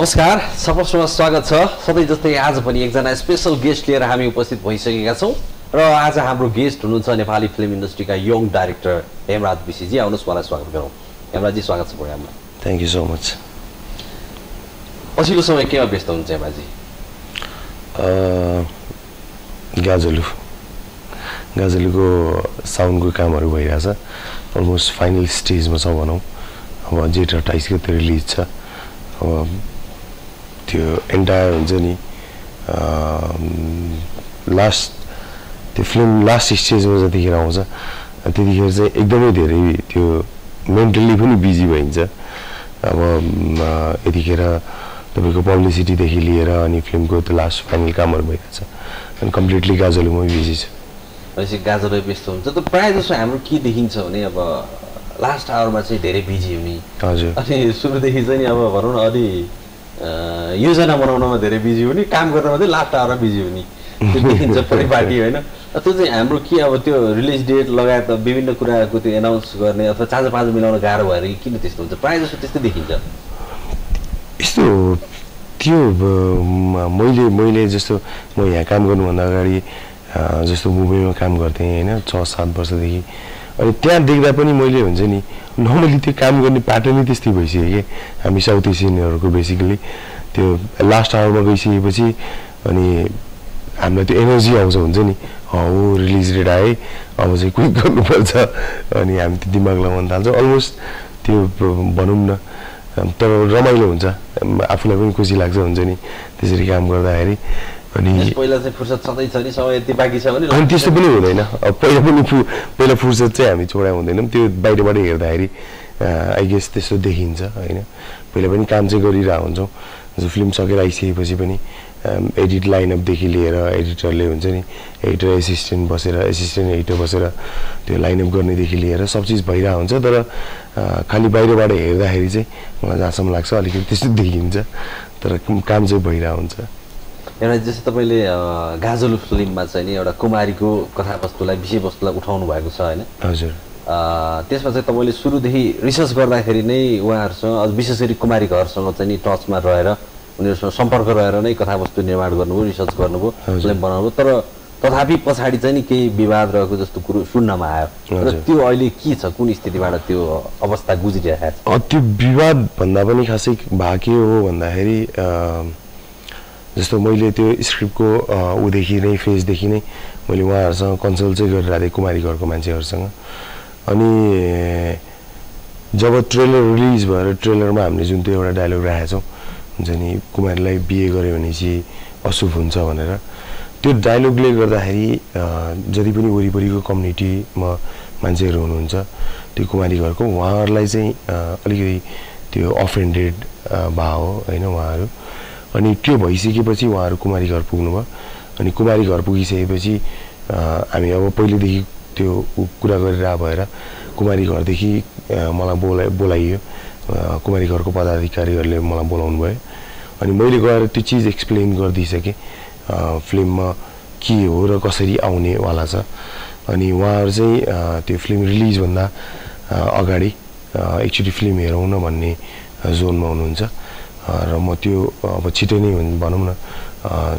नमस्कार सफलसँग स्वागत छ। सधैँ जस्तै आज पनि एकजना स्पेसल गेस्ट लिएर हामी उपस्थित भइसकेका छौँ। र आज हाम्रो गेस्ट हुनुहुन्छ नेपाली फिल्म इन्डस्ट्रीका यङ डाइरेक्टर हेमराज विशीजी। आउनुहोस् उहाँलाई स्वागत गरौँ। हेमराजी स्वागत छ प्रोग्राममा। थ्याङ्क यू सो मच पछिल्लो समय केमा व्यस्त हुनुहुन्छ हेमराजी गाजलु। गाजलुको साउन्डको कामहरू भइरहेछ। अलमोस्ट फाइनल स्टेजमा छ भनौँ। अब जेठ अट्ठाइसको त्यो रिलिज छ। अब त्यो एन्टायर हुन्छ नि लास्ट त्यो फिल्म लास्ट स्टेजमा जतिखेर आउँछ त्यतिखेर चाहिँ एकदमै धेरै त्यो मेन्टल्ली पनि बिजी भइन्छ। अब यतिखेर तपाईँको पब्लिसिटीदेखि लिएर अनि फिल्मको त्यो लास्ट फाइनल कामहरू भइरहेछ। अनि कम्प्लिटली गाजलुमै बिजी छ। भनेपछि गाजरै व्यस्त हुन्छ। त प्रायः जसो हाम्रो के देखिन्छ भने अब लास्ट आवरमा चाहिँ धेरै बिजी हुने। हजुर। अनि सुरुदेखि चाहिँ अब भनौँ न अलि योजना बनाउनमा धेरै बिजी हुने काम गर्नमा चाहिँ लास्ट आवरमा बिजी हुने। त्यो देखिन्छ परिपाटी होइन? त्यो चाहिँ हाम्रो के अब त्यो रिलिज डेट लगायत विभिन्न कुराको त्यो एनाउन्स गर्ने अथवा चाँजो पाँचो मिलाउन गाह्रो भएर किन त्यस्तो हुन्छ? प्रायः जस्तो त्यस्तै देखिन्छ। यस्तो त्यो मैले मैले जस्तो म यहाँ काम गर्नुभन्दा अगाडि जस्तो मुम्बईमा काम गर्थेँ होइन छ सात वर्षदेखि। अनि त्यहाँ देख्दा पनि मैले हुन्छ नि नर्मली त्यो काम गर्ने प्याटर्नै त्यस्तै भइसक्यो कि? हामी साउथ एसियनहरूको बेसिकली त्यो लास्ट आवरमा गइसकेपछि अनि हामीलाई त्यो एनर्जी आउँछ हुन्छ नि। हो रिलिज डेट आए अब चाहिँ क्विक गर्नुपर्छ। अनि हामी त्यो दिमाग लगाउन थाल्छौँ। अलमोस्ट त्यो भनौँ न तर रमाइलो हुन्छ। आफूलाई पनि खुसी लाग्छ हुन्छ नि त्यसरी काम गर्दाखेरि। अनि पहिला चाहिँ फुर्सद सधैँ छ नि समय यति बाँकी छ भने अनि त्यस्तो पनि हुँदैन अब पहिला पनि फु पहिला फुर्सद चाहिँ हामी छोडा हुँदैनौँ त्यो बाहिरबाट हेर्दाखेरि आई गेस त्यस्तो देखिन्छ होइन पहिला पनि काम चाहिँ गरिरहेको हुन्छौँ जो फिल्म सकेर आइसकेपछि पनि एडिट लाइनअपदेखि लिएर एडिटरले हुन्छ नि एडिटर एसिस्टेन्ट बसेर एसिस्टेन्ट एडिटर बसेर त्यो लाइनअप गर्नेदेखि लिएर सब चिज भइरहेको हुन्छ तर खालि बाहिरबाट हेर्दाखेरि चाहिँ मलाई जहाँसम्म लाग्छ अलिकति त्यस्तो देखिन्छ तर काम चाहिँ भइरहेको हुन्छ एउटा जस्तै तपाईँले गाजल फिल्ममा चाहिँ नि एउटा कुमारीको कथावस्तुलाई विषयवस्तुलाई उठाउनु भएको छ होइन? हजुर। त्यसमा चाहिँ तपाईँले सुरुदेखि रिसर्च गर्दाखेरि नै उहाँहरूसँग अझ विशेष गरी कुमारी घरसँग चाहिँ नि टचमा रहेर उनीहरूसँग सम्पर्क रहेर नै कथावस्तु निर्माण गर्नुभयो रिसर्च गर्नुभयो। फिल्म बनाउनुभयो। तर तथापि पछाडि चाहिँ नि केही विवाद रहेको जस्तो कुरो सुन्नमा आयो। र। त्यो अहिले के छ? कुन स्थितिबाट त्यो अवस्था गुज्रिरहेको छ? त्यो विवाद भन्दा पनि खासै भा के हो भन्दाखेरि जस्तो मैले त्यो स्क्रिप्टको ऊदेखि नै फेजदेखि नै मैले उहाँहरूसँग कन्सल्ट चाहिँ गरिरहेको थिएँ कुमारी घरको मान्छेहरूसँग। अनि जब ट्रेलर रिलिज भएर ट्रेलरमा हामीले जुन त्यो एउटा डायलग राखेको छौँ हुन्छ नि कुमारीलाई बिहे गऱ्यो भने चाहिँ अशुभ हुन्छ भनेर त्यो डायलगले गर्दाखेरि जति पनि वरिपरिको कम्युनिटीमा मान्छेहरू हुनुहुन्छ त्यो कुमारी घरको उहाँहरूलाई चाहिँ अलिकति त्यो अफेन्डेड भा हो होइन उहाँहरू। अनि त्यो भइसकेपछि उहाँहरू कुमारी घर पुग्नुभयो। अनि कुमारी घर पुगिसकेपछि हामी अब पहिलेदेखि त्यो कुरा गरिरह भएर कुमारी घरदेखि मलाई बोला बोलाइयो। कुमारी घरको पदाधिकारीहरूले मलाई बोलाउनु भयो। अनि मैले गएर त्यो चिज एक्सप्लेन गरिदिइसकेँ फिल्ममा के हो र कसरी आउनेवाला छ। अनि उहाँहरू चाहिँ त्यो फिल्म रिलिजभन्दा अगाडि एकचोटि फिल्म हेरौँ न भन्ने जोनमा हुनुहुन्छ। र म त्यो अब छिटै नै भनौँ न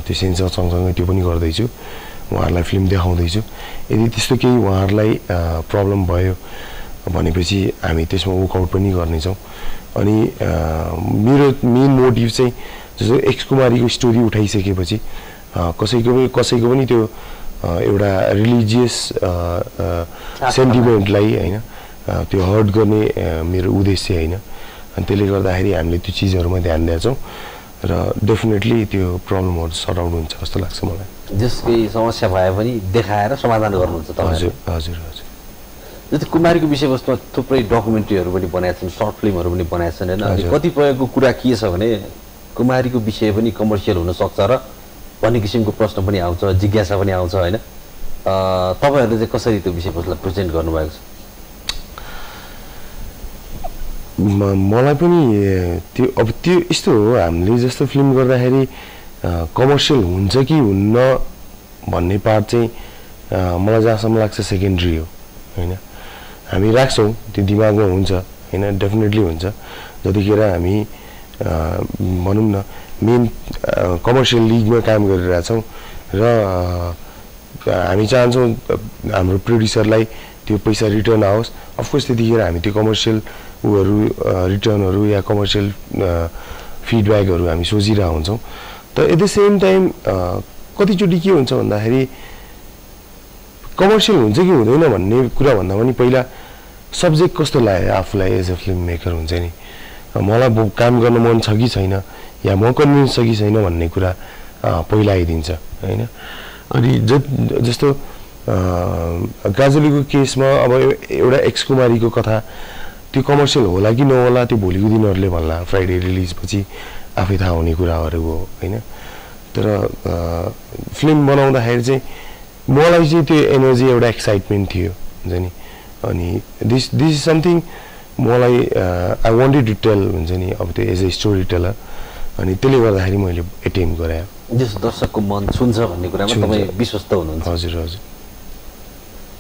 त्यो सेन्सर सँगसँगै त्यो पनि गर्दैछु। उहाँहरूलाई फिल्म देखाउँदैछु। यदि त्यस्तो केही उहाँहरूलाई प्रब्लम भयो भनेपछि हामी त्यसमा वर्कआउट पनि गर्नेछौँ। अनि मेरो मेन मोटिभ चाहिँ जस्तो एक्स कुमारीको स्टोरी उठाइसकेपछि कसैको पनि कसैको पनि त्यो एउटा रिलिजियस सेन्टिमेन्टलाई होइन त्यो हर्ट गर्ने मेरो उद्देश्य होइन। अनि त्यसले गर्दाखेरि हामीले त्यो चिजहरूमा ध्यान दिएछौँ र डेफिनेटली त्यो प्रब्लमहरू सर्ट आउट हुन्छ जस्तो लाग्छ मलाई। जस केही समस्या भए पनि देखाएर समाधान गर्नुहुन्छ हजुर हजुर हजुर। जस्तै कुमारीको विषयवस्तुमा थुप्रै डकुमेन्ट्रीहरू पनि बनाएका छन् सर्ट फिल्महरू पनि बनाएका छन् होइन। कतिपयको कुरा के छ भने कुमारीको विषय पनि कमर्सियल हुनसक्छ र भन्ने किसिमको प्रश्न पनि आउँछ जिज्ञासा पनि आउँछ होइन? तपाईँहरूले चाहिँ कसरी त्यो विषयवस्तुलाई प्रेजेन्ट गर्नुभएको छ म- मलाई पनि त्यो अब त्यो यस्तो हो हामीले जस्तो फिल्म गर्दाखेरि कमर्सियल हुन्छ कि हुन्न भन्ने पार्ट चाहिँ मलाई जहाँसम्म लाग्छ सेकेन्ड्री हो होइन? हामी राख्छौँ त्यो दिमागमा हुन्छ होइन? डेफिनेटली हुन्छ। जतिखेर हामी भनौँ न मेन कमर्सियल लिगमा काम गरिरहेछौँ र हामी चाहन्छौँ हाम्रो प्रड्युसरलाई त्यो पैसा रिटर्न आओस्। अफकोर्स त्यतिखेर हामी त्यो कमर्सियल उहरू अ, रिटर्नहरू या कमर्सियल फिडब्याकहरू हामी सोचिरहेको हुन्छौँ। तर एट द सेम टाइम कतिचोटि के हुन्छ भन्दाखेरि कमर्सियल हुन्छ कि हुँदैन भन्ने कुरा भन्दा पनि पहिला सब्जेक्ट कस्तो लाग्यो आफूलाई एज अ फिल्म मेकर हुन्छ नि? मलाई काम गर्न मन छ कि छैन? या म कन्भिन्स छ कि छैन भन्ने कुरा पहिला आइदिन्छ होइन? अनि ज जस्तो गाजलीको केसमा अब एउटा एक्स कुमारीको कथा त्यो कमर्सियल होला कि नहोला त्यो भोलिको दिनहरूले भन्ला फ्राइडे रिलिजपछि आफै थाहा हुने कुराहरू हो होइन? तर अ, फिल्म बनाउँदाखेरि चाहिँ मलाई चाहिँ त्यो एनर्जी एउटा एक्साइटमेन्ट थियो हुन्छ नि? अनि दिस दिस इज समथिङ मलाई आई वान्टेड टु टेल हुन्छ नि? अब त्यो एज ए स्टोरी टेलर अनि त्यसले गर्दाखेरि मैले एटेम्प गराएँ जस दर्शकको मन छुन्छ भन्ने कुरामा। तपाईँ विश्वस्त हुनुहुन्छ। हजुर हजुर।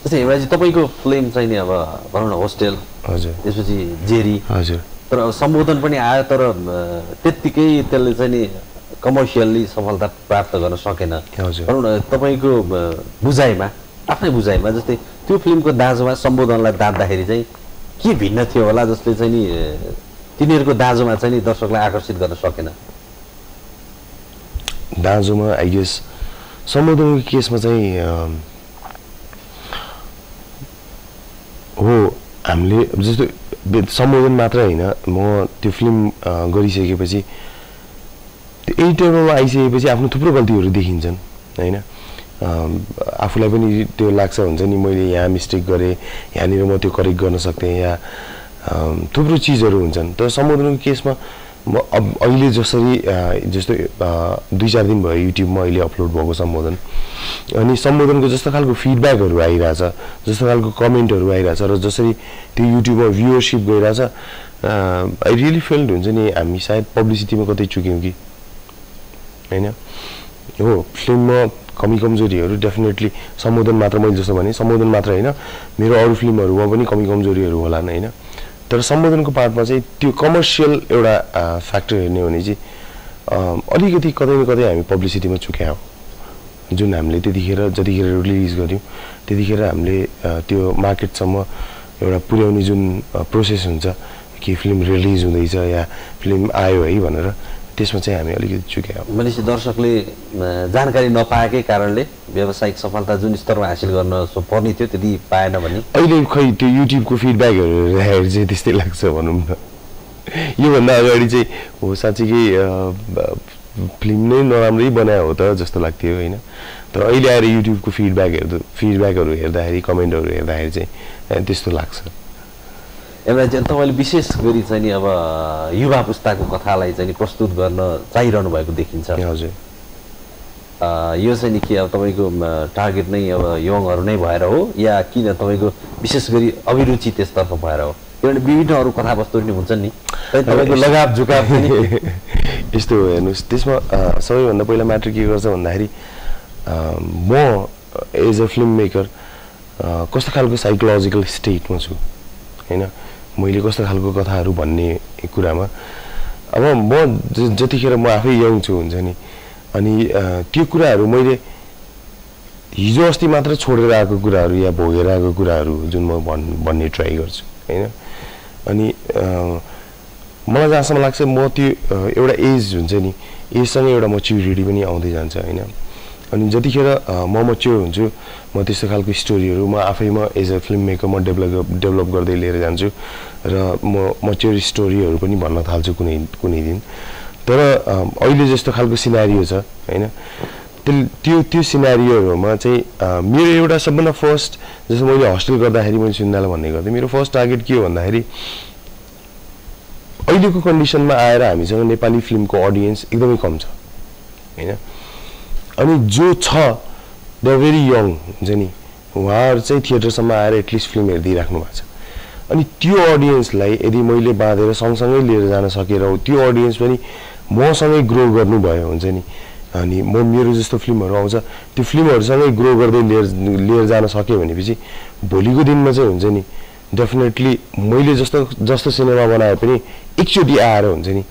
जस्तै हेमराजी तपाईँको फिल्म चाहिँ नि अब भनौँ न होस्टेल हजुर। त्यसपछि जेरी। हजुर। तर सम्बोधन पनि आयो तर त्यत्तिकै त्यसले चाहिँ नि कमर्सियल्ली सफलता प्राप्त गर्न सकेन। भनौँ न तपाईँको बुझाइमा आफ्नै बुझाइमा जस्तै त्यो फिल्मको दाँजोमा सम्बोधनलाई दाँच्दाखेरि चाहिँ के भिन्न थियो होला जसले चाहिँ नि तिनीहरूको दाँजोमा चाहिँ नि दर्शकलाई आकर्षित गर्न सकेन? दाँजोमा आई गेस सम्बोधनको केसमा चाहिँ अम, हो हामीले जस्तो सम्बोधन मात्र होइन। म त्यो फिल्म गरिसकेपछि त्यो एडिटरमा आइसकेपछि आफ्नो थुप्रो गल्तीहरू देखिन्छन् होइन? आफूलाई पनि त्यो लाग्छ हुन्छ नि मैले यहाँ मिस्टेक गरेँ यहाँनिर म त्यो करेक्ट गर्न सक्थेँ या अम, थुप्रो चिजहरू हुन्छन्। तर सम्बोधनको केसमा म अब अहिले जसरी जस्तो दुई चार दिन भयो युट्युबमा अहिले अपलोड भएको सम्बोधन। अनि सम्बोधनको जस्तो खालको फिडब्याकहरू आइरहेछ जस्तो खालको कमेन्टहरू आइरहेछ र जसरी त्यो युट्युबमा भ्युवरसिप गइरहेछ आई रियली फिल्ड हुन्छ नि हामी सायद पब्लिसिटीमा कतै चुक्यौँ कि? होइन? हो फिल्ममा कमी कमजोरीहरू डेफिनेटली सम्बोधन मात्र मैले जस्तो भने सम्बोधन मात्र होइन मेरो अरू फिल्महरूमा पनि कमी कमजोरीहरू होलान् होइन? तर सम्बोधनको पार्टमा चाहिँ त्यो कमर्सियल एउटा फ्याक्टर हेर्ने हो भने चाहिँ अलिकति कतै न कतै हामी पब्लिसिटीमा चुक्या हो। जुन हामीले त्यतिखेर जतिखेर रिलिज गऱ्यौँ त्यतिखेर हामीले त्यो मार्केटसम्म एउटा पुर्याउने जुन प्रोसेस हुन्छ कि फिल्म रिलिज हुँदैछ या फिल्म आयो है भनेर त्यसमा चाहिँ हामी अलिकति चुक्या हो। भनेपछि दर्शकले जानकारी नपाएकै कारणले व्यावसायिक सफलता जुन स्तरमा हासिल गर्न पर्ने थियो त्यति पाएन भने। अहिले खै त्यो युट्युबको फिडब्याकहरू हेर्दाखेरि चाहिँ त्यस्तै लाग्छ भनौँ न। योभन्दा अगाडि चाहिँ हो साँच्चीकै फिल्म नै नराम्रै बनायो हो त जस्तो लाग्थ्यो होइन? तर अहिले आएर युट्युबको फिडब्याक हेर्दा फिडब्याकहरू हेर्दाखेरि कमेन्टहरू हेर्दाखेरि चाहिँ त्यस्तो लाग्छ। एउटा चाहिँ तपाईँले विशेष गरी चाहिँ नि अब युवा पुस्ताको कथालाई चाहिँ प्रस्तुत गर्न चाहिरहनु भएको देखिन्छ। हजुर। यो चाहिँ नि के अब तपाईँको टार्गेट नै अब यङहरू नै भएर हो या किन तपाईँको विशेष गरी अभिरुचि त्यसतर्फ भएर हो? किनभने विभिन्न अरू कथावस्तुहरू नि हुन्छन् नि। तपाईँको लगाव झुकाव पनि। यस्तो हो हेर्नुहोस् त्यसमा सबैभन्दा पहिला म्याटर के गर्छ भन्दाखेरि म एज अ फिल्म मेकर कस्तो खालको साइकोलोजिकल स्टेटमा छु होइन? मैले कस्तो खालको कथाहरू भन्ने कुरामा। अब म जतिखेर म आफै यङ छु हुन्छ नि अनि त्यो कुराहरू मैले हिजो अस्ति मात्र छोडेर आएको कुराहरू या भोगेर आएको कुराहरू जुन म भन् भन्ने ट्राई गर्छु होइन? अनि मलाई जहाँसम्म लाग्छ म त्यो एउटा एज हुन्छ नि एजसँग एउटा मच्युरिटी पनि आउँदै जान्छ होइन? अनि जतिखेर म मच्योर हुन्छु म त्यस्तो खालको स्टोरीहरू म आफैमा एज अ फिल्म मेकर म डेभलप डेभलप गर्दै लिएर जान्छु र म मच्योर स्टोरीहरू पनि भन्न थाल्छु कुनै कुनै दिन। तर अहिले जस्तो खालको सिनारियो छ होइन? त्यो त्यो सिनारीहरूमा चाहिँ मेरो एउटा सबभन्दा फर्स्ट जस्तो मैले हस्टेल गर्दाखेरि मैले सुन्दालाई भन्ने गर्थेँ मेरो फर्स्ट टार्गेट के हो भन्दाखेरि अहिलेको कन्डिसनमा आएर हामीसँग नेपाली फिल्मको अडियन्स एकदमै कम छ होइन? अनि जो छ द भेरी यङ हुन्छ नि? उहाँहरू चाहिँ थिएटरसम्म आएर एटलिस्ट फिल्म हेरिदिइराख्नु भएको छ। अनि त्यो अडियन्सलाई यदि मैले बाँधेर सँगसँगै लिएर जान सकेर त्यो अडियन्स पनि मसँगै ग्रो गर्नुभयो हुन्छ नि? अनि म मेरो जस्तो फिल्महरू आउँछ त्यो फिल्महरूसँगै ग्रो गर्दै लिएर लिएर जान सक्यो भनेपछि भोलिको दिनमा चाहिँ हुन्छ नि? डेफिनेटली मैले जस्तो जस्तो सिनेमा बनाए पनि एकचोटि आएर हुन्छ नि?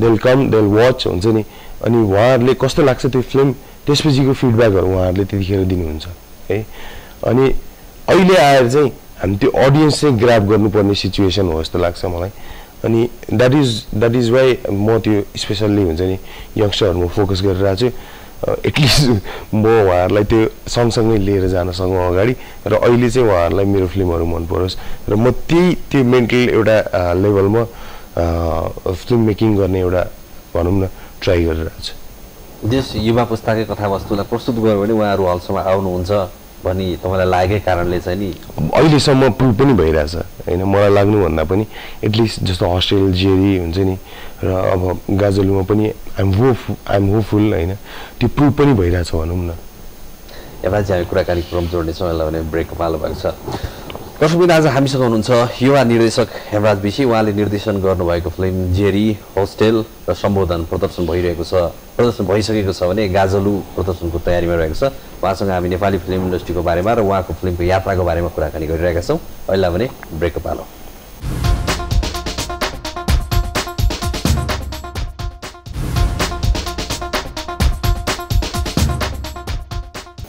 देल कम देल वाच हुन्छ नि? अनि उहाँहरूले कस्तो लाग्छ त्यो फिल्म त्यसपछिको फिडब्याकहरू उहाँहरूले त्यतिखेर दिनुहुन्छ है? अनि अहिले आएर चाहिँ हामी त्यो अडियन्स चाहिँ ग्राप गर्नुपर्ने सिचुएसन हो जस्तो लाग्छ मलाई। अनि that is that is why म त्यो स्पेसल्ली हुन्छ नि यङ्स्टरहरूमा फोकस गरिरहेको छु एटलिस्ट म उहाँहरूलाई त्यो सँगसँगै लिएर जान सकौँ अगाडि र अहिले चाहिँ उहाँहरूलाई मेरो फिल्महरू मन परोस् र म त्यही त्यो मेन्टल एउटा लेभलमा फिल्म मेकिङ गर्ने एउटा भनौँ न ट्राई गरिरहेको छु देश युवा पुस्ताकै कथावस्तुलाई प्रस्तुत गऱ्यो भने उहाँहरू हलसम्म आउनुहुन्छ भनी तपाईँलाई लागेकै कारणले चाहिँ नि। अहिलेसम्म प्रुभ पनि भइरहेछ। होइन मलाई लाग्नुभन्दा पनि एटलिस्ट जस्तो हस्टेल जेरी हुन्छ नि र अब गाजलुमा पनि आइएम होप आइएम होपफुल होइन त्यो प्रुभ पनि भइरहेछ भनौँ न। एउटा चाहिँ हामी कुराकानी क्रम जोड्नेछौँ। यसलाई भने ब्रेक पालो भएको छ। दर्शकबिन आज हामीसँग हुनुहुन्छ युवा निर्देशक हेमराज विशी। उहाँले निर्देशन गर्नुभएको फिल्म जेरी होस्टेल र सम्बोधन प्रदर्शन भइरहेको छ। प्रदर्शन भइसकेको छ भने गाजलु प्रदर्शनको तयारीमा रहेको छ। उहाँसँग हामी नेपाली फिल्म इन्डस्ट्रीको बारेमा र उहाँको फिल्मको यात्राको बारेमा कुराकानी गरिरहेका छौँ। अहिले भने ब्रेक पालो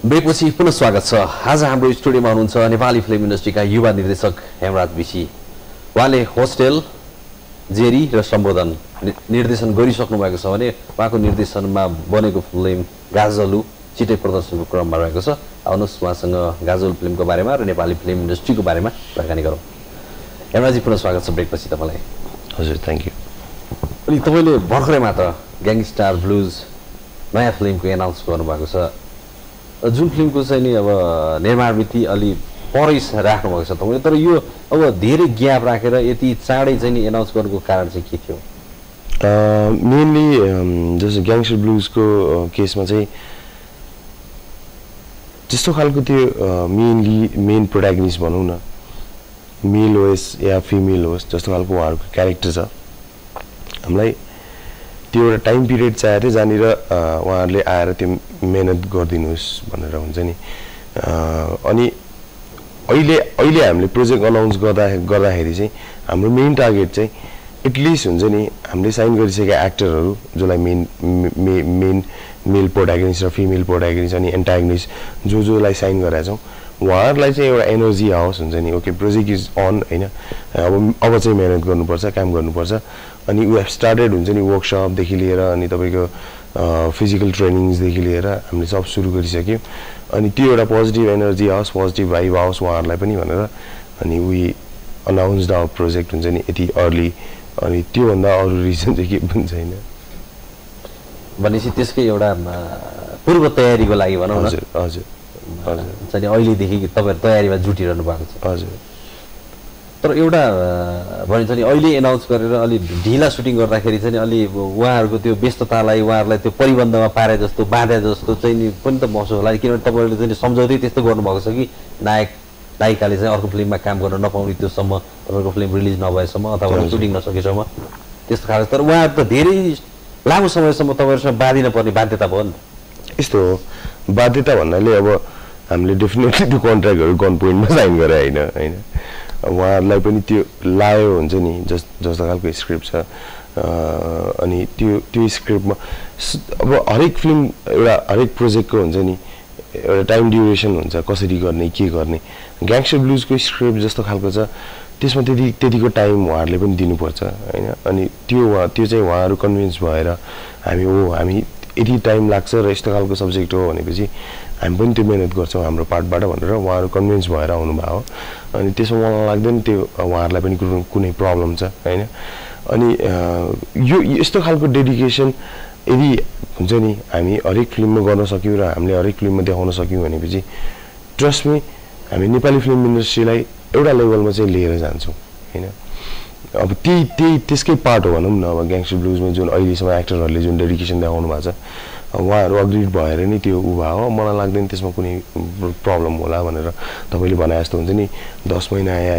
ब्रेकपछि पुनः स्वागत छ। आज हाम्रो स्टुडियोमा हुनुहुन्छ नेपाली फिल्म इन्डस्ट्रीका युवा निर्देशक हेमराज विशी। उहाँले होस्टेल जेरी र सम्बोधन निर्देशन गरिसक्नु भएको छ भने उहाँको निर्देशनमा बनेको फिल्म गाजलु छिटै प्रदर्शनको क्रममा रहेको छ। आउनुहोस् उहाँसँग गाजल फिल्मको बारेमा र नेपाली फिल्म इन्डस्ट्रीको बारेमा कुराकानी गरौँ। हेमराजी पुनः स्वागत छ ब्रेकपछि तपाईँलाई। हजुर थ्याङ्क यू अनि तपाईँले भर्खरै मात्र ग्याङस्टार ब्लुज नयाँ फिल्मको एनाउन्स गर्नुभएको छ। जुन फिल्मको चाहिँ नि अब निर्माण मिति अलि परै राख्नुभएको छ तपाईँले तर यो अब धेरै ग्याप राखेर यति चाँडै चाहिँ नि एनाउन्स गर्नुको कारण चाहिँ के थियो? मेनली जस्तो ग्याङ्स्टर ब्लुजको केसमा चाहिँ त्यस्तो खालको त्यो मेनली मेन प्रोट्यागनिस्ट भनौँ न मेल होस् या फिमेल होस् जस्तो खालको उहाँहरूको क्यारेक्टर छ। हामीलाई त्यो एउटा टाइम पिरियड चाहिएको थियो जहाँनिर उहाँहरूले आएर त्यो मेहनत गरिदिनुहोस् भनेर हुन्छ नि। अनि अहिले अहिले हामीले प्रोजेक्ट अनाउन्स गर्दा गर्दाखेरि चाहिँ हाम्रो मेन टार्गेट चाहिँ एटलिस्ट हुन्छ नि हामीले साइन गरिसकेका एक्टरहरू जसलाई मेन मे मेन मेल प्रोट्यागनिस्ट र फिमेल प्रोट्यागनिस्ट अनि एन्टागनिस्ट जो जोलाई साइन गरेका छौँ उहाँहरूलाई चाहिँ एउटा एनर्जी आओस् हुन्छ नि। ओके प्रोजेक्ट इज अन होइन। अब अब चाहिँ मिहिनेत गर्नुपर्छ काम गर्नुपर्छ। अनि हेभ स्टार्टेड हुन्छ नि वर्कसपदेखि लिएर अनि तपाईँको फिजिकल ट्रेनिङ्सदेखि लिएर हामीले सब सुरु गरिसक्यौँ। अनि त्यो एउटा पोजिटिभ एनर्जी आओस् पोजिटिभ भाइब आओस् उहाँहरूलाई पनि भनेर अनि उही अनाउन्स्ड आवर प्रोजेक्ट हुन्छ नि यति अर्ली अनि त्योभन्दा अरू रिजन चाहिँ के पनि छैन। भनेपछि त्यसकै एउटा पूर्व तयारीको लागि भनौँ न। हजुर हजुर हजुर। अहिलेदेखि तपाईँहरू तयारीमा जुटिरहनु भएको छ। हजुर। तर एउटा भनिन्छ नि अहिले एनाउन्स गरेर अलि ढिला सुटिङ गर्दाखेरि चाहिँ अलि उहाँहरूको त्यो व्यस्ततालाई उहाँहरूलाई त्यो परिबन्धमा पारे जस्तो बाँधे जस्तो चाहिँ नि पनि त महसुस होला। किनभने तपाईँहरूले चाहिँ सम्झौतै त्यस्तो गर्नुभएको छ कि नायक नायिकाले चाहिँ अर्को फिल्ममा काम गर्न नपाउने त्योसम्म तपाईँको फिल्म रिलिज नभएसम्म अथवा सुटिङ नसकेसम्म त्यस्तो खालको तर उहाँहरू त धेरै लामो समयसम्म तपाईँहरूसँग बाँधिन पर्ने बाध्यता भयो नि त। यस्तो हो। बाध्यता भन्नाले अब हामीले डेफिनेटली त्यो कन्ट्र्याक्टहरू गन पोइन्टमा साइन गरे होइन होइन। उहाँहरूलाई पनि त्यो लायो हुन्छ नि जस जस्तो खालको स्क्रिप्ट छ। अनि त्यो त्यो स्क्रिप्टमा अब हरेक फिल्म एउटा हरेक प्रोजेक्टको हुन्छ नि एउटा टाइम ड्युरेसन हुन्छ कसरी गर्ने के गर्ने। ग्याङ्स्टर ब्लुजको स्क्रिप्ट जस्तो खालको छ त्यसमा त्यति त्यतिको टाइम उहाँहरूले पनि दिनुपर्छ होइन। अनि त्यो त्यो चाहिँ उहाँहरू कन्भिन्स भएर हामी हो हामी यति टाइम लाग्छ र यस्तो खालको सब्जेक्ट हो भनेपछि हामी पनि त्यो मिहिनेत गर्छौँ हाम्रो पार्टबाट भनेर उहाँहरू कन्भिन्स भएर आउनुभयो। हो अनि त्यसमा मलाई लाग्दैन त्यो उहाँहरूलाई पनि कुनै प्रब्लम छ होइन? अनि यो यस्तो खालको डेडिकेसन यदि हुन्छ नि हामी हरेक फिल्ममा गर्न सक्यौँ र हामीले हरेक फिल्ममा देखाउन सक्यौँ भनेपछि ट्रस्टमी हामी नेपाली फिल्म इन्डस्ट्रीलाई एउटा लेभलमा चाहिँ लिएर जान्छौँ होइन? अब त्यही त्यही त्यसकै पार्ट हो भनौँ न अब ग्याङ्स्टर ब्लुजमा जुन अहिलेसम्म एक्टरहरूले जुन डेडिकेसन देखाउनु भएको छ। उहाँहरू अग्रिड भएर नि त्यो उ भयो हो मलाई लाग्दैन त्यसमा कुनै प्रब्लम होला भनेर तपाईँले भने जस्तो हुन्छ नि दस महिना या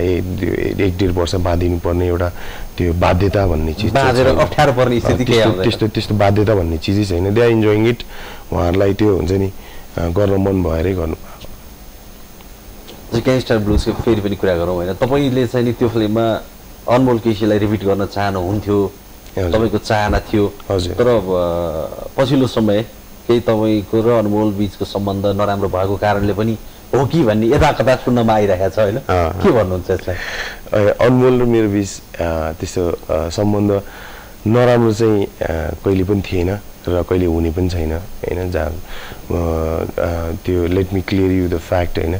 एक डेढ वर्ष बाँधिनु पर्ने एउटा त्यो बाध्यता भन्ने चिज अप्ठ्यारो पर्ने स्थिति त्यस्तो त्यस्तो बाध्यता भन्ने चिजै छैन। दे आर इन्जोइङ इट उहाँहरूलाई त्यो हुन्छ नि गर्न मन भएरै गर्नु ग्याङ्स्टर ब्लुजको फेरि पनि कुरा गरौँ होइन। तपाईँले चाहिँ नि त्यो फिल्ममा अनमोल केसीलाई रिपिट गर्न चाहनुहुन्थ्यो। तपाईँको चाहना थियो। तर अ, पछिल्लो समय केही तपाईँको र अनमोल बिचको सम्बन्ध नराम्रो भएको कारणले पनि हो कि भन्ने यता कता सुन्नमा आइरहेको छ होइन? अँ। के भन्नुहुन्छ यसलाई? अ, अनमोल र मेरो बिच अ, त्यस्तो अ, सम्बन्ध नराम्रो चाहिँ अ, कहिले पनि थिएन र कहिले हुने पनि छैन होइन? जहाँ अ, अ, त्यो let me clear you the fact होइन?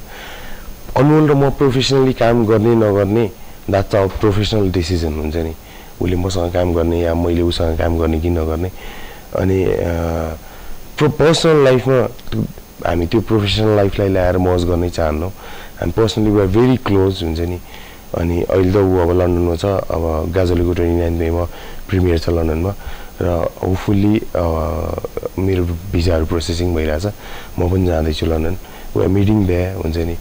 अनमोल र म प्रोफेसनली काम गर्ने नगर्ने द्याट्स आवर प्रोफेसनल डिसिजन हुन्छ नि? उसले मसँग काम गर्ने या मैले उसँग काम गर्ने कि नगर्ने। अनि प्रो पर्सनल लाइफमा हामी त्यो प्रोफेसनल लाइफलाई ल्याएर मज गर्नै चाहन्नौँ। हामी पर्सनली वी भेरी क्लोज हुन्छ नि। अनि अहिले त ऊ अब लन्डनमा छ अब गाजलीको ट्वेन्टी नाइन मेमा प्रिमियर छ लन्डनमा र होपफुल्ली मेरो भिजाहरू प्रोसेसिङ भइरहेछ। म पनि जाँदैछु लन्डन। वी मिटिङ दे हुन्छ नि।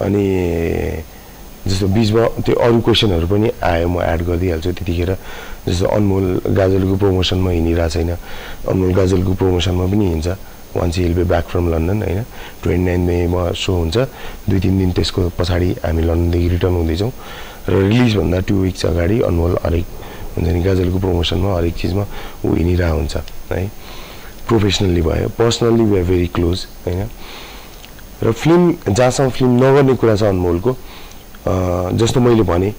अनि जस्तो बिचमा त्यो अरू क्वेसनहरू पनि आयो म एड गरिदिइहाल्छु त्यतिखेर। जस्तो अनमोल गाजलको प्रमोसनमा हिँडिरहेको छैन अनमोल गाजलको प्रमोसनमा पनि हिँड्छ। Once he'll be back from London होइन? ट्वेन्टी नाइन मेमा सो हुन्छ। दुई तिन दिन त्यसको पछाडि हामी लन्डनदेखि रिटर्न हुँदैछौँ। र रिलिजभन्दा टु विक्स अगाडि अनमोल हरेक हुन्छ नि गाजलको प्रमोसनमा हरेक चिजमा ऊ हिँडिरहेको हुन्छ है? प्रोफेसनल्ली भयो personally we are very close होइन? र फिल्म जहाँसम्म फिल्म नगर्ने कुरा छ अनमोलको जस्तो मैले भने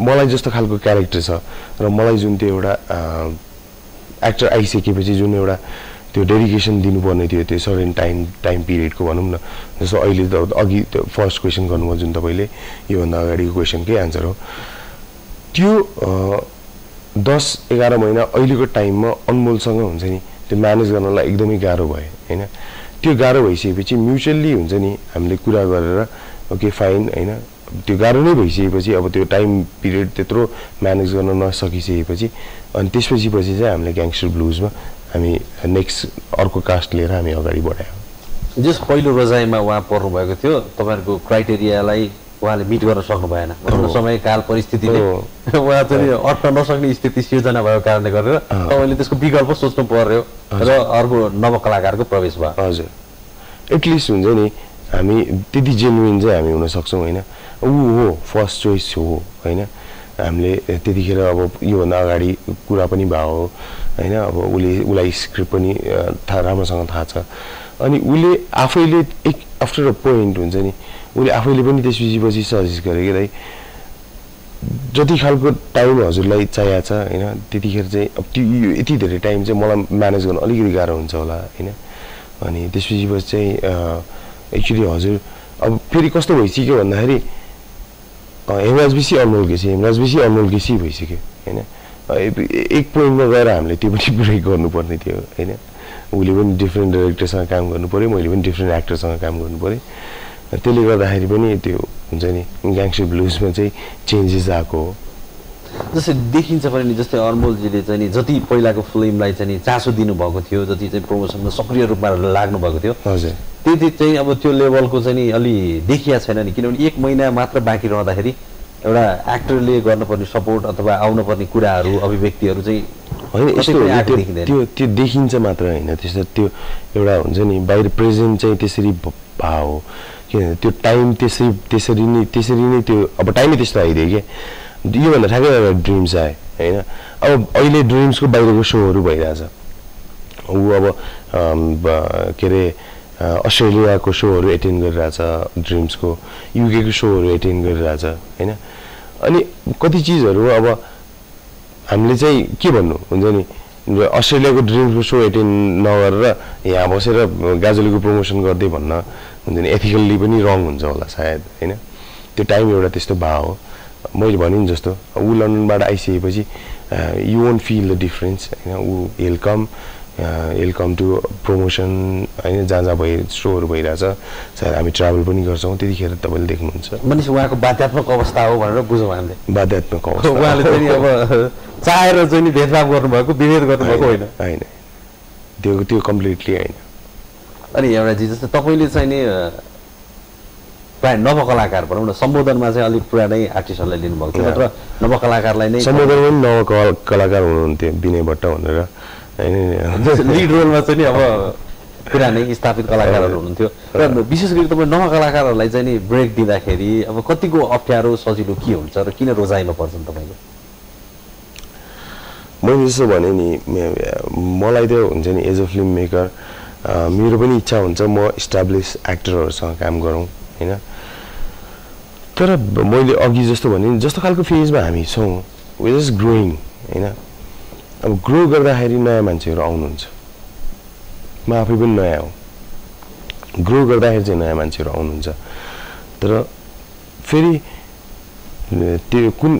मलाई जस्तो खालको क्यारेक्टर छ र मलाई जुन त्यो एउटा एक्टर आइसकेपछि जुन एउटा त्यो डेडिकेसन दिनुपर्ने थियो त्यो सर्टेन टाइम टाइम पिरियडको भनौँ न जस्तो अहिले त अघि त्यो फर्स्ट क्वेसन गर्नुभयो जुन तपाईँले योभन्दा अगाडिको क्वेसनकै एन्सर हो। त्यो दस एघार महिना अहिलेको टाइममा अनमोलसँग हुन्छ नि त्यो म्यानेज गर्नलाई एकदमै गाह्रो भयो होइन? त्यो गाह्रो भइसकेपछि म्युचुअल्ली हुन्छ नि हामीले कुरा गरेर ओके फाइन होइन? त्यो गाह्रो नै भइसकेपछि अब त्यो टाइम पिरियड त्यत्रो म्यानेज गर्न नसकिसकेपछि अनि त्यसपछि पछि चाहिँ हामीले ग्याङ्स्टर ब्लुजमा हामी नेक्स्ट अर्को कास्ट लिएर हामी अगाडि बढायौँ। जस पहिलो रोजाइमा उहाँ पर्नु भएको थियो तपाईँहरूको क्राइटेरियालाई उहाँले मिट गर्न सक्नु भएन भनौँ न समय काल परिस्थितिले उहाँ चाहिँ अट्न नसक्ने स्थिति सिर्जना भएको कारणले गरेर तपाईँले त्यसको विकल्प सोच्नु पर्यो र अर्को नवकलाकारको प्रवेश भयो। हजुर। एटलिस्ट हुन्छ नि हामी त्यति जेन्युन चाहिँ हामी हुन सक्छौँ होइन? ऊ हो फर्स्ट चोइस हो होइन? हामीले त्यतिखेर अब योभन्दा अगाडि कुरा पनि भयो होइन? अब उसले उसलाई स्क्रिप्ट पनि थाहा राम्रोसँग थाहा छ। अनि उसले आफैले एक आफ्टर अ पोइन्ट हुन्छ नि उसले आफैले पनि त्यसपछि पछि सजेस्ट गरे कि दाइ जति खालको टाइम हजुरलाई चाहिएको छ होइन? त्यतिखेर चाहिँ अब त्यो यति धेरै टाइम चाहिँ मलाई म्यानेज गर्नु अलिकति गाह्रो हुन्छ होला होइन? अनि त्यसपछि पछि चाहिँ एक्चुली हजुर। अब फेरि कस्तो भइसक्यो भन्दाखेरि हेमराज बेसी अनमोल केसी हेमराज बेसी अनमोल केसी भइसक्यो होइन? एक पोइन्टमा गएर हामीले त्यो पनि ब्रेक गर्नुपर्ने थियो होइन? उसले पनि डिफ्रेन्ट डाइरेक्टरसँग काम गर्नु पऱ्यो मैले पनि डिफ्रेन्ट एक्टरसँग काम गर्नु पऱ्यो। त्यसले गर्दाखेरि पनि त्यो हुन्छ नि ग्याङ्स्टर ब्लुजमा चाहिँ चेन्जेस आएको हो। जस्तै देखिन्छ पनि नि जस्तै अनमोलजीले चाहिँ नि जति पहिलाको फिल्मलाई चाहिँ नि चासो दिनुभएको थियो जति चाहिँ प्रमोसनमा सक्रिय रूपमा लाग्नु भएको थियो। हजुर। त्यति चाहिँ अब त्यो लेभलको चाहिँ नि अलि देखिया छैन नि। किनभने एक महिना मात्र बाँकी रहँदाखेरि एउटा एक्टरले गर्नुपर्ने सपोर्ट अथवा आउनुपर्ने कुराहरू अभिव्यक्तिहरू चाहिँ होइन यस्तो। त्यो त्यो देखिन्छ मात्र होइन। त्यस्तो त्यो एउटा हुन्छ नि बाहिर प्रेजेन्ट चाहिँ त्यसरी भ- भए हो। किनभने त्यो टाइम त्यसरी त्यसरी नै त्यसरी नै त्यो अब टाइमै त्यस्तो आइदियो क्या योभन्दा ठ्याक्कै एउटा ड्रिम्स आयो होइन। अब अहिले ड्रिम्सको बाहिरको सोहरू भइरहेछ। ऊ अब के अरे अस्ट्रेलियाको सोहरू एटेन्ड गरिरहेछ ड्रिम्सको युकेको सोहरू एटेन्ड गरिरहेछ होइन? अनि कति चिजहरू अब हामीले चाहिँ के भन्नु? हुन्छ नि अस्ट्रेलियाको ड्रिम्सको सो एटेन्ड नगरेर यहाँ बसेर गाजलीको प्रमोसन गर्दै भन्न हुन्छ नि एथिकल्ली पनि रङ हुन्छ होला सायद होइन? त्यो टाइम एउटा त्यस्तो भयो हो। मैले भने नि जस्तो ऊ लन्डनबाट आइसकेपछि you won't feel the difference होइन? ऊ वेलकम टु प्रमोसन होइन जहाँ जहाँ भइ सोहरू भइरहेछ। सायद हामी ट्राभल पनि गर्छौँ त्यतिखेर तपाईँले देख्नुहुन्छ। मानिस उहाँको बाध्यात्मक अवस्था हो भनेर बुझौँ हामीले। बाध्यात्मक अवस्था। उहाँले चाहिँ अब चाहेर चाहिँ नि भेदभाव गर्नुभएको विभेद गर्नुभएको होइन होइन। त्यो त्यो कम्प्लिटली होइन। अनि एउटा चिज जस्तै तपाईँले चाहिँ नि प्रायः नवकलाकार भनौँ न सम्बोधनमा चाहिँ अलिक पुरानै आर्टिस्टहरूलाई लिनुभएको थियो। नवकलाकारलाई नै सम्बोधन पनि नव कला- कलाकार हुनुहुन्थ्यो विनय भट्ट भनेर। लिड रोलमा चाहिँ नि अब पुरानै स्थापित कलाकारहरू हुनुहुन्थ्यो। र विशेष गरी तपाईँ नवकलाकारहरूलाई चाहिँ नि ब्रेक दिँदाखेरि अब कतिको अप्ठ्यारो सजिलो के हुन्छ र किन रोजाइमा पर्छन् तपाईँको? मैले जस्तो भने नि मलाई त हुन्छ नि एज अ फिल्म मेकर मेरो पनि इच्छा हुन्छ म इस्टाब्लिस एक्टरहरूसँग काम गरौँ होइन? तर मैले अघि जस्तो भने नि जस्तो खालको फेजमा हामी छौँ वे जस्ट ग्रोइङ होइन? अब ग्रो गर्दाखेरि नयाँ मान्छेहरू आउनुहुन्छ। म आफै पनि नयाँ हो। ग्रो गर्दाखेरि चाहिँ नयाँ मान्छेहरू आउनुहुन्छ। तर फेरि त्यो कुन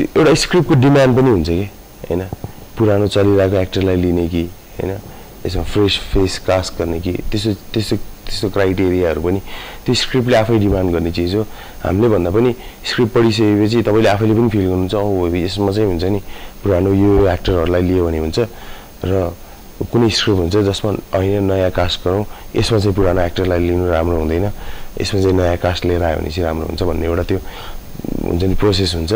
एउटा स्क्रिप्टको डिमान्ड पनि हुन्छ कि? होइन? पुरानो चलिरहेको एक्टरलाई लिने कि? होइन? यसमा फ्रेस फेस कास्ट गर्ने कि? त्यस्तो त्यस्तो त्यस्तो क्राइटेरियाहरू पनि त्यो स्क्रिप्टले आफै डिमान्ड गर्ने चिज हो। हामीले भन्दा पनि स्क्रिप्ट पढिसकेपछि तपाईँले आफैले पनि फिल गर्नुहुन्छ औ यसमा चाहिँ हुन्छ नि पुरानो यो एक्टरहरूलाई लियो भने हुन्छ। र कुनै स्क्रिप्ट हुन्छ जसमा होइन नयाँ कास्ट गरौँ यसमा चाहिँ पुरानो एक्टरलाई लिनु राम्रो हुँदैन यसमा चाहिँ नयाँ कास्ट लिएर आयो भने चाहिँ राम्रो हुन्छ भन्ने एउटा त्यो हुन्छ नि प्रोसेस हुन्छ।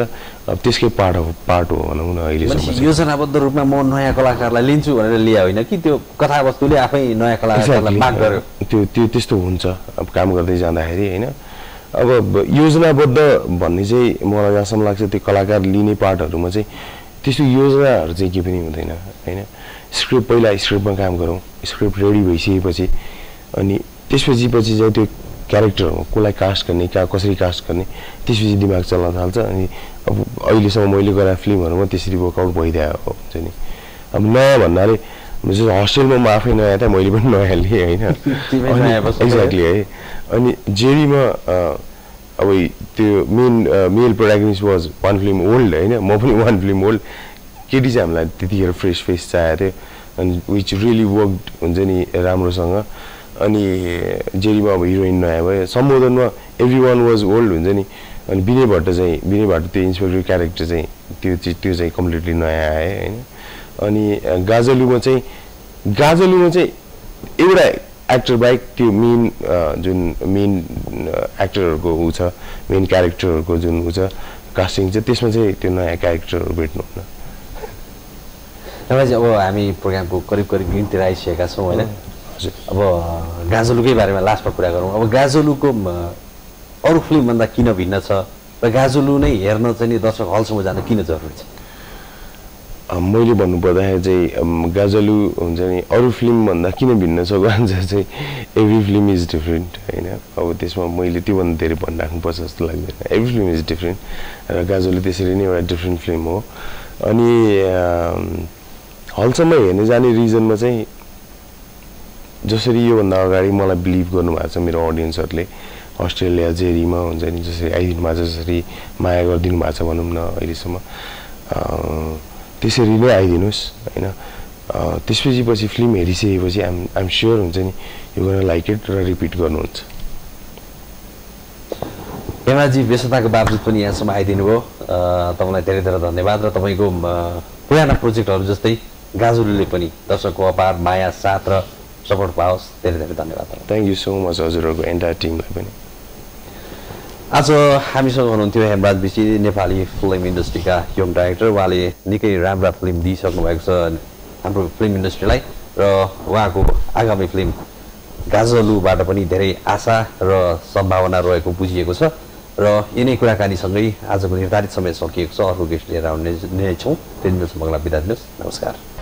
अब त्यसकै पार्ट हो पार्ट हो भनौँ न अहिलेसम्म। योजनाबद्ध रूपमा म नयाँ कलाकारलाई लिन्छु भनेर लिया होइन कि? त्यो कथावस्तुले आफै नयाँ कलाकारलाई. माग गर्यो। त्यो त्यो त्यस्तो हुन्छ। अब काम गर्दै जाँदाखेरि होइन। अब योजनाबद्ध भन्ने चाहिँ मलाई जहाँसम्म लाग्छ त्यो कलाकार लिने पार्टहरूमा चाहिँ त्यस्तो योजनाहरू चाहिँ केही पनि हुँदैन होइन। स्क्रिप्ट पहिला स्क्रिप्टमा काम गरौँ। स्क्रिप्ट रेडी भइसकेपछि अनि त्यसपछि पछि चाहिँ त्यो क्यारेक्टर हो कसलाई कास्ट गर्ने कहाँ कसरी कास्ट गर्ने त्यसपछि दिमाग चल्न थाल्छ अनि अब अहिलेसम्म मैले गरेर फिल्महरूमा त्यसरी वर्कआउट भइरहेको हो हुन्छ नि। अब नयाँ भन्नाले जस्तो हस्टेलमा म आफै नयाँ थिएँ मैले पनि नयाँ लिएँ होइन। एक्ज्याक्टली है। अनि जेरीमा अ, अब त्यो main male protagonist was one film old होइन? म पनि वान फिल्म ओल्ड केटी चाहिँ हामीलाई त्यतिखेर फ्रेस फेस चाहिएको थियो। अनि विच रियली वर्क हुन्छ नि राम्रोसँग। अनि जेरीमा अब हिरोइन नयाँ भयो सम्बोधनमा एभ्री वान वाज ओल्ड हुन्छ नि। अनि विनय भट्ट चाहिँ विनय भट्ट त्यो इन्सपेक्टर क्यारेक्टर चाहिँ त्यो चाहिँ त्यो चाहिँ कम्प्लिटली नयाँ आयो होइन। अनि गाजलुमा चाहिँ गाजलुमा चाहिँ एउटा एक्टर बाहेक त्यो मेन जुन मेन एक्टरहरूको ऊ छ मेन क्यारेक्टरहरूको जुन ऊ छ कास्टिङ छ त्यसमा चाहिँ त्यो नयाँ क्यारेक्टरहरू भेट्नुहुन्न चाहिँ अब हामी प्रोग्रामको करिब करिब गिनतिर आइसकेका छौँ होइन? अब गाजलुकै बारेमा लास्टमा कुरा गरौँ। अब गाजलुको अरू फिल्मभन्दा किन भिन्न छ? र गाजलु नै हेर्न चाहिँ नि दर्शक हलसम्म जान किन जरुरी छ? मैले भन्नुपर्दाखेरि चाहिँ गाजलु हुन्छ नि अरू फिल्मभन्दा किन भिन्न छ भन्छ चाहिँ एभ्री फिल्म इज डिफ्रेन्ट होइन? अब त्यसमा मैले त्योभन्दा धेरै भनिराख्नुपर्छ जस्तो लाग्दैन। एभ्री फिल्म इज डिफ्रेन्ट र गाजलु त्यसरी नै एउटा डिफ्रेन्ट फिल्म हो। अनि हलसम्म हेर्न जाने रिजनमा चाहिँ जसरी योभन्दा अगाडि मलाई बिलिभ गर्नुभएको छ मेरो अडियन्सहरूले। अस्ट्रेलिया जेरीमा हुन्छ नि जसरी आइदिनु भएको छ जसरी माया गरिदिनु भएको छ भनौँ न अहिलेसम्म। त्यसरी नै आइदिनुहोस् होइन। त्यसपछि पछि फिल्म हेरिसकेपछि आइम आइम स्योर हुन्छ नि यो गर्न लाइक इट र रिपिट गर्नुहुन्छ। हेमाजी व्यस्तताको बावजुद पनि यहाँसम्म आइदिनु भयो। तपाईँलाई धेरै धेरै धन्यवाद र तपाईँको पुराना प्रोजेक्टहरू जस्तै गाजुलुले पनि दर्शकको अपार माया साथ र सपोर्ट पाओस् धेरै धेरै धन्यवाद। थ्याङ्क यू सो मच हजुरहरूको एन्टायर टिमलाई पनि। आज हामीसँग हुनुहुन्थ्यो हेमराज विशी नेपाली फिल्म इन्डस्ट्रीका यङ डाइरेक्टर। उहाँले निकै राम्रा फिल्म दिइसक्नु भएको छ हाम्रो फिल्म इन्डस्ट्रीलाई र उहाँको आगामी फिल्म गाजलुबाट पनि धेरै आशा र सम्भावना रहेको बुझिएको छ। र यिनै कुराकानीसँगै आजको निर्धारित समय सकिएको छ। अर्को गेस्ट लिएर आउने नै छौँ। त्यति बेलसम्मलाई बिदा दिनुहोस्। नमस्कार।